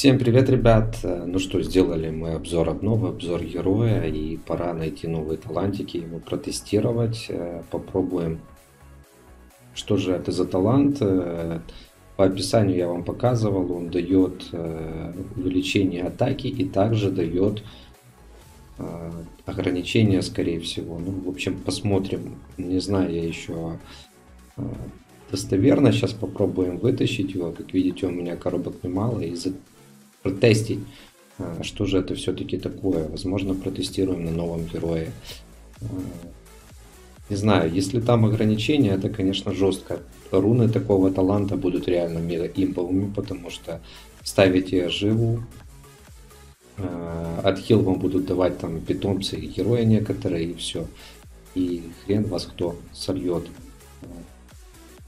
Всем привет, ребят! Ну что, сделали мы обзор обновы, обзор героя, и пора найти новые талантики, его протестировать. Э, попробуем, что же это за талант. Э, по описанию я вам показывал, он дает э, увеличение атаки и также дает ограничения, скорее всего. Ну, в общем, посмотрим. Не знаю я еще достоверно. Сейчас попробуем вытащить его. Как видите, у меня коробок немало. И протестить, а, что же это все-таки такое. Возможно, протестируем на новом герое. А, не знаю, если там ограничения, это, конечно, жестко. Руны такого таланта будут реально имповыми, потому что ставите живу, а, отхил вам будут давать там питомцы и герои некоторые, и все. И хрен вас кто сольет.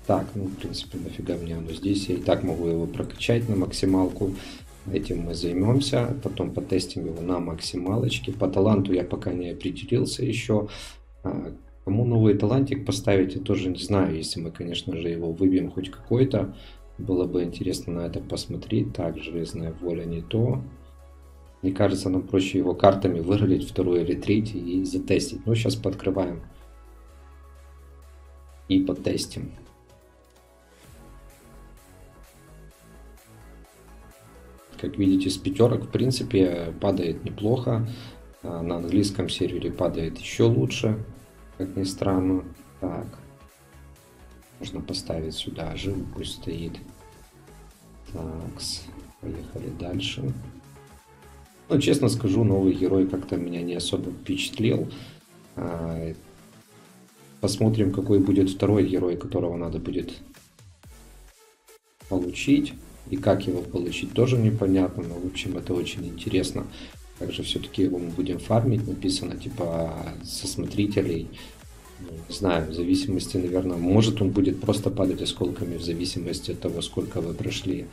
Так, ну, в принципе, нафига мне оно здесь. Я и так могу его прокачать на максималку. Этим мы займемся, потом потестим его на максималочке. По таланту я пока не определился еще. А, кому новый талантик поставить, я тоже не знаю, если мы, конечно же, его выбьем хоть какой-то. Было бы интересно на это посмотреть. Так, железная воля не то. Мне кажется, нам проще его картами выролить второй или третий и затестить. Ну, сейчас подкрываем и потестим. Как видите, с пятерок, в принципе, падает неплохо. А, на английском сервере падает еще лучше, как ни странно. Так, можно поставить сюда жим, пусть стоит. Так, поехали дальше. Ну, честно скажу, новый герой как-то меня не особо впечатлил. А, посмотрим, какой будет второй герой, которого надо будет получить. И как его получить, тоже непонятно, но в общем это очень интересно. Также все-таки его мы будем фармить, написано типа со смотрителей. Ну, не знаю, в зависимости, наверное, может он будет просто падать осколками в зависимости от того, сколько вы прошли.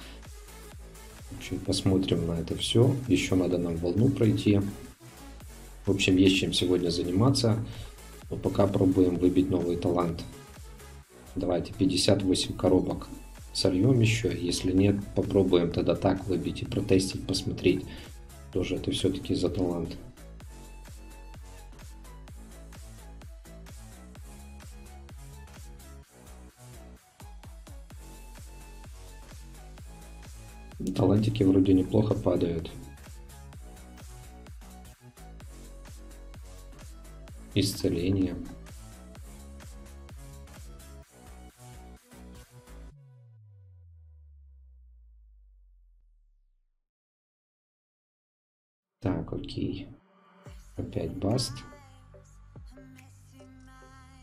В общем, посмотрим на это все. Еще надо нам волну пройти. В общем, есть чем сегодня заниматься. Но пока пробуем выбить новый талант. Давайте 58 коробок сольем еще. Если нет, попробуем тогда так выбить и протестить, посмотреть. Тоже это все-таки за талант. Талантики вроде неплохо падают. Исцеление. Окей. Опять баст.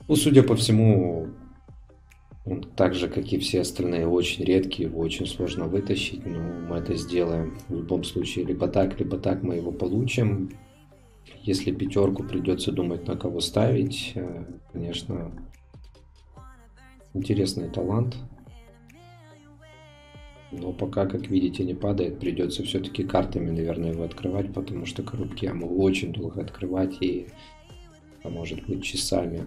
Ну, судя по всему, он так же, как и все остальные, очень редкий, его очень сложно вытащить, но мы это сделаем в любом случае. Либо так, либо так мы его получим. Если пятерку придется думать, на кого ставить, э, конечно, интересный талант. Но пока, как видите, не падает, придется все-таки картами, наверное, его открывать, потому что коробки я могу очень долго открывать и, а может быть, часами.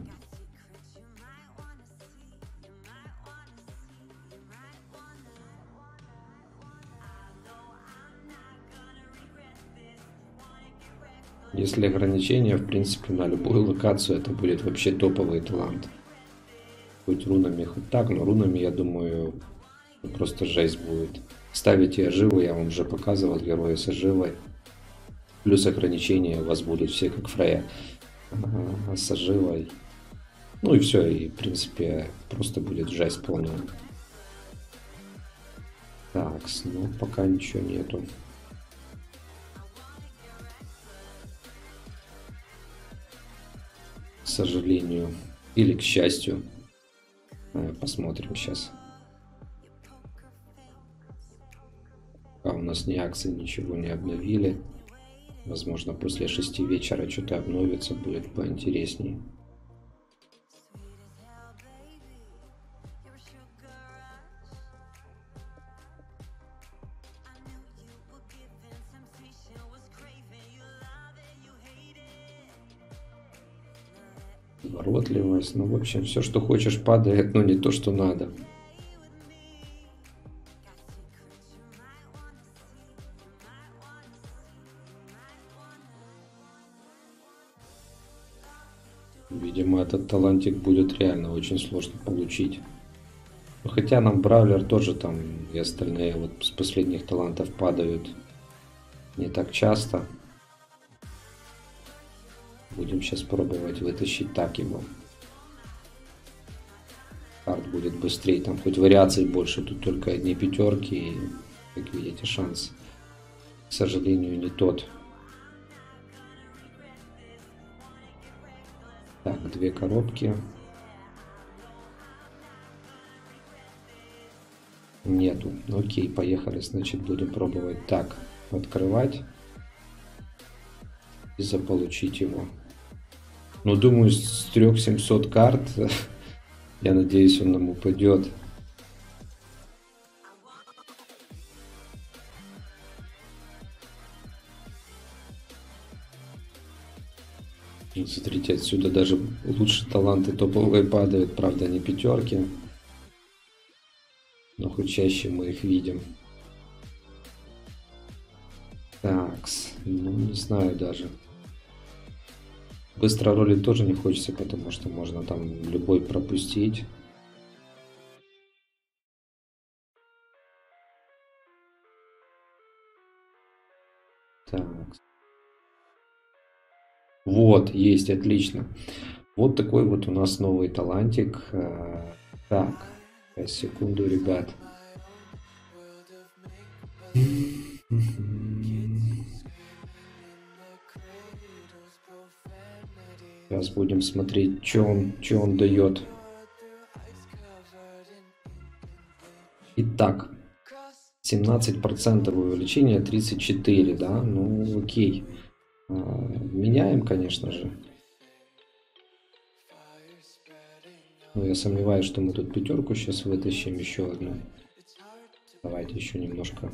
Если ограничение, в принципе, на любую локацию, это будет вообще топовый талант. Хоть рунами, хоть так, но рунами, я думаю, Просто жесть будет. Ставите оживы, я вам уже показывал, герои с оживой. Плюс ограничения у вас будут все как Фрея с оживой. Ну и все, и в принципе просто будет жесть полная. Так, ну пока ничего нету. К сожалению. Или к счастью. Э, посмотрим сейчас. Пока у нас ни акции, ничего не обновили. Возможно, после 6 вечера что-то обновится, будет поинтереснее. Воротливость, ну, в общем, все, что хочешь, падает, но не то, что надо. Талантик будет реально очень сложно получить. Ну, хотя нам Бравлер тоже там и остальные вот с последних талантов падают не так часто. Будем сейчас пробовать вытащить так его. Карт будет быстрее, там хоть вариаций больше, тут только одни пятерки. И, как видите, шанс, к сожалению, не тот. Две коробки. Нету. Окей, поехали. Значит, будем пробовать так. Открывать. И заполучить его. Ну, думаю, с 3700 карт, я надеюсь, он нам упадет. Смотрите, отсюда даже лучше таланты топовые падают, правда, не пятерки. Но хоть чаще мы их видим. Такс, ну не знаю даже. Быстро роли тоже не хочется, потому что можно там любой пропустить. Вот, есть, отлично. Вот такой вот у нас новый талантик. Э, так, секунду, ребят. Сейчас будем смотреть, что он, что он дает. Итак, 17% увеличение, 34, да, ну окей. Меняем, конечно же. Но я сомневаюсь, что мы тут пятерку сейчас вытащим еще одну. Давайте еще немножко.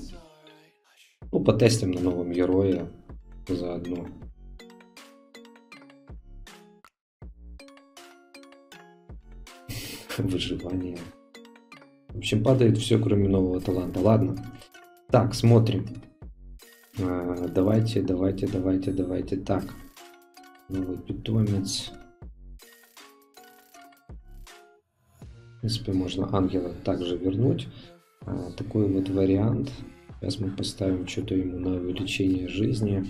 Ну, потестим на новом герое заодно. Выживание. В общем, падает все, кроме нового таланта. Ладно. Так, смотрим. А, давайте, давайте, давайте, давайте. Так. Новый питомец. В принципе, можно ангела также вернуть. А, такой вот вариант. Сейчас мы поставим что-то ему на увеличение жизни.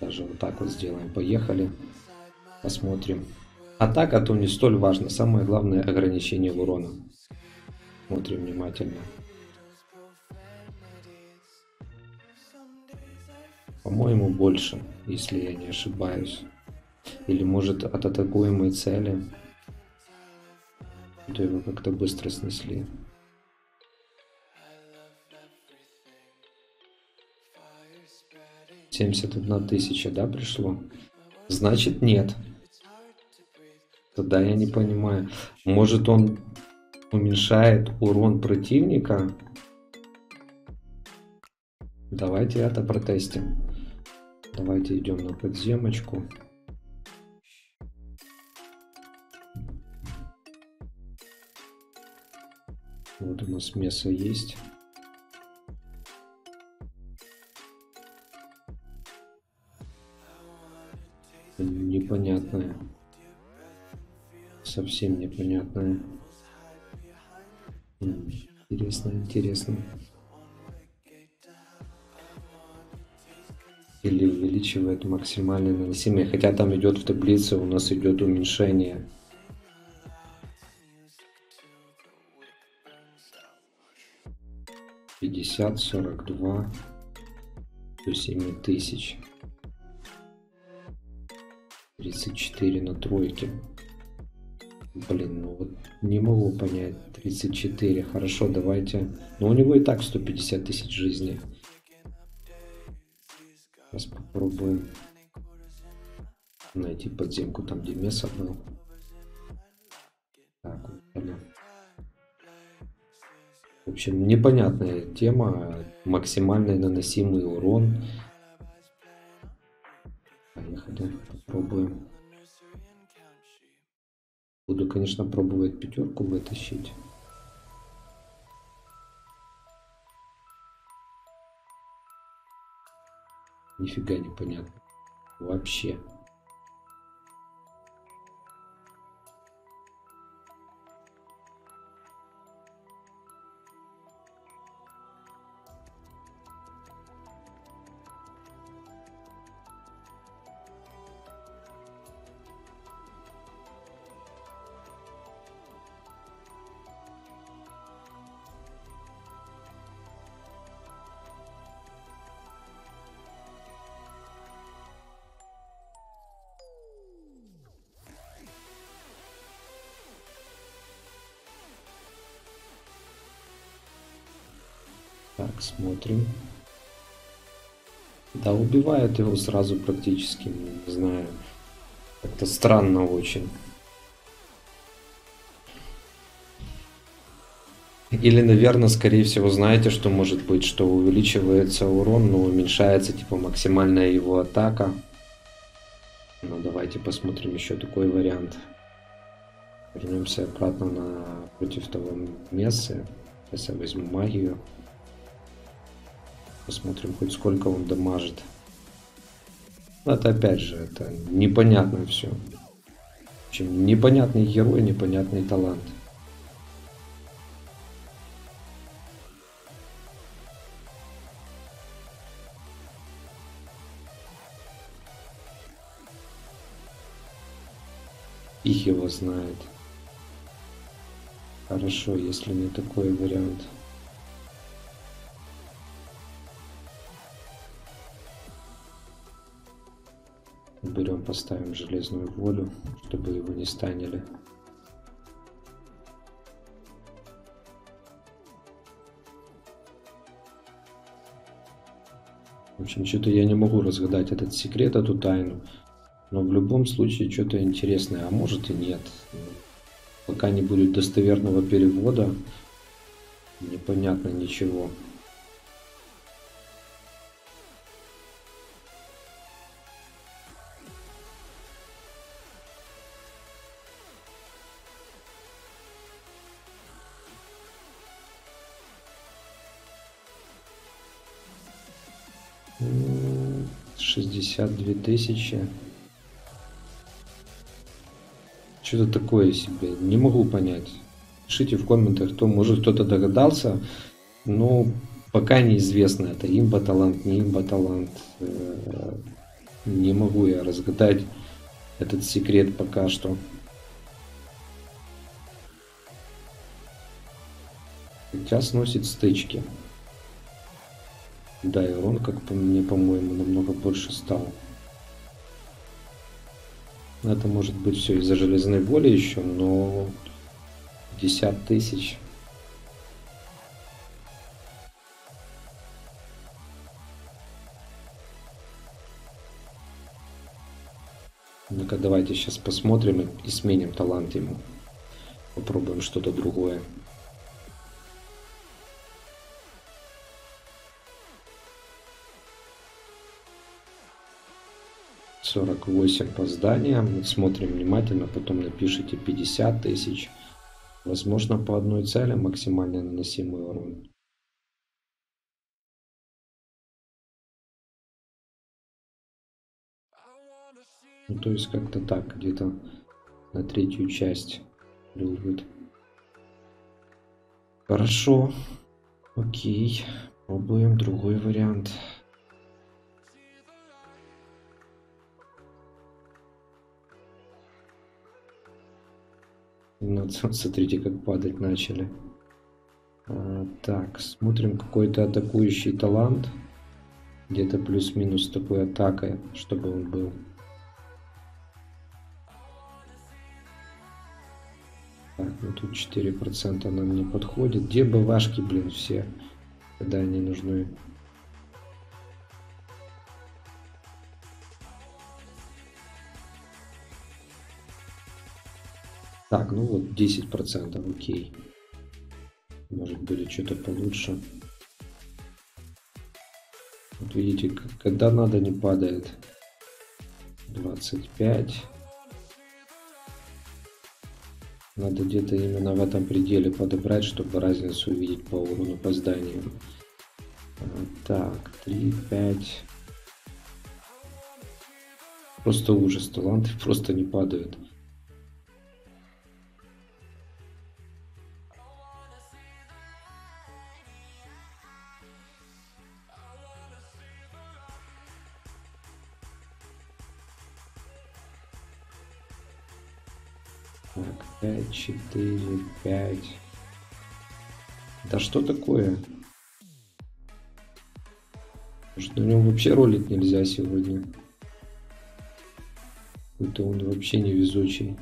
Даже вот так вот сделаем. Поехали. Посмотрим. Атака то не столь важно. Самое главное ограничение урона. Смотрим внимательно. По-моему, больше, если я не ошибаюсь. Или может от атакуемой цели. То его как-то быстро снесли. Семьдесят одна тысяча, да, пришло? Значит, нет. Тогда я не понимаю. Может он уменьшает урон противника? Давайте это протестим. Давайте идем на подземочку. Вот у нас мясо есть. Непонятное совсем непонятное. Интересно, интересно. Увеличивает максимальное наносимое. Хотя там идет в таблице, у нас идет уменьшение. Пятьдесят, сорок два до семи тысяч. Тридцать четыре на тройке. Блин, ну вот не могу понять. 34, хорошо, давайте. Но у него и так 150 тысяч жизни. Сейчас попробуем найти подземку там, где Меса был. Так, вот она. В общем, непонятная тема. Максимальный наносимый урон. Поехали, попробуем. Буду, конечно, пробовать пятерку вытащить. Нифига не понятно. Вообще. Так, смотрим. Да, убивает его сразу практически, не знаю. Это странно очень. Или, наверное, скорее всего, знаете, что может быть, что увеличивается урон, но уменьшается типа максимальная его атака. Ну, давайте посмотрим еще такой вариант. Вернемся обратно на против того Мессы. Сейчас я возьму магию. Посмотрим хоть сколько он дамажит. Это опять же, это непонятно все. Общем, непонятный герой, непонятный талант. Их его знает. Хорошо, если не такой вариант. Берем, поставим железную волю, чтобы его не станили. В общем, что-то я не могу разгадать этот секрет, эту тайну. Но в любом случае что-то интересное, а может и нет. Пока не будет достоверного перевода, непонятно ничего. Шестьдесят две тысячи. Что-то такое себе. Не могу понять. Пишите в комментах, кто может кто-то догадался. Но пока неизвестно, это имба талант, не имба талант. Э, не могу я разгадать этот секрет пока что. Хотя сносит стычки. Да, и урон, как по мне, по-моему, намного больше стал. Это может быть все из-за железной воли еще, но 50 тысяч. Ну-ка, давайте сейчас посмотрим и сменим талант ему. Попробуем что-то другое. 48 по зданиям. Смотрим внимательно, потом напишите 50 тысяч. Возможно, по одной цели максимально наносимый урон. Ну, то есть как-то так, где-то на третью часть плюют. Хорошо. Окей. Пробуем другой вариант. Ну, смотрите, как падать начали. А, так, смотрим какой-то атакующий талант. Где-то плюс-минус такой атакой, чтобы он был. Так, ну тут 4% нам не подходит. Где бывашки, блин, все, когда они нужны? Так, ну вот 10%, окей. Может были что-то получше. Вот видите, когда надо не падает. 25. Надо где-то именно в этом пределе подобрать, чтобы разницу увидеть по урону по зданию. Так, 3, 5. Просто ужас. Таланты просто не падают. 5, 4, 5. Да что такое? Может, на нем вообще ролить нельзя сегодня? Какой-то он вообще невезучий.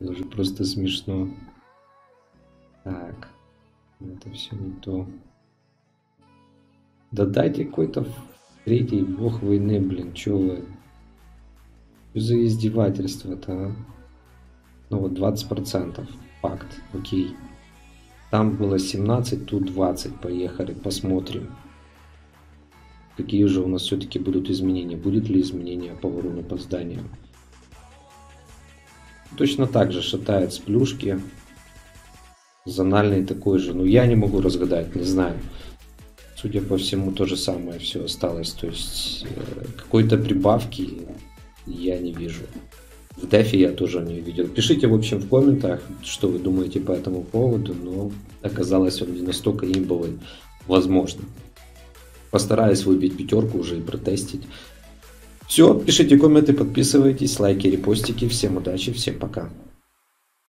Даже просто смешно. Так, это все не то. Да дайте какой-то третий бог войны, блин, чё вы? Что за издевательство-то, а? Ну вот 20%, факт, окей. Там было 17, тут 20, поехали, посмотрим. Какие же у нас все-таки будут изменения? Будет ли изменение по ворону по зданиям? Точно так же шатает с плюшки. Зональный такой же. Но я не могу разгадать, не знаю. Судя по всему, то же самое все осталось. То есть э, какой-то прибавки я не вижу. В дефе я тоже не видел. Пишите, в общем, в комментах, что вы думаете по этому поводу, но оказалось он не настолько имбовый. Возможно. Постараюсь выбить пятерку уже и протестить. Все, пишите комменты, подписывайтесь, лайки, репостики. Всем удачи, всем пока.